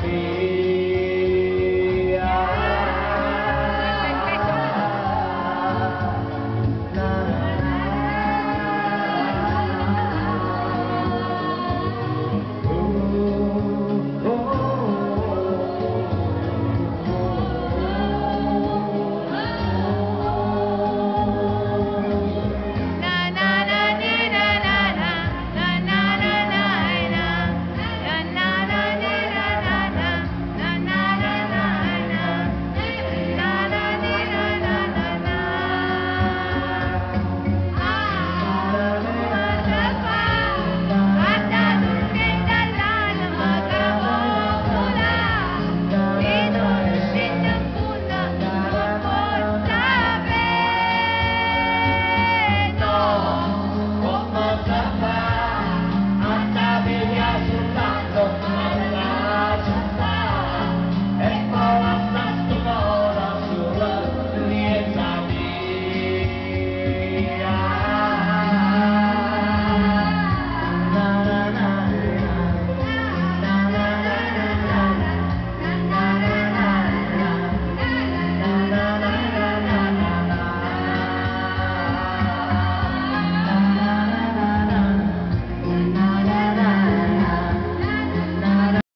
saber.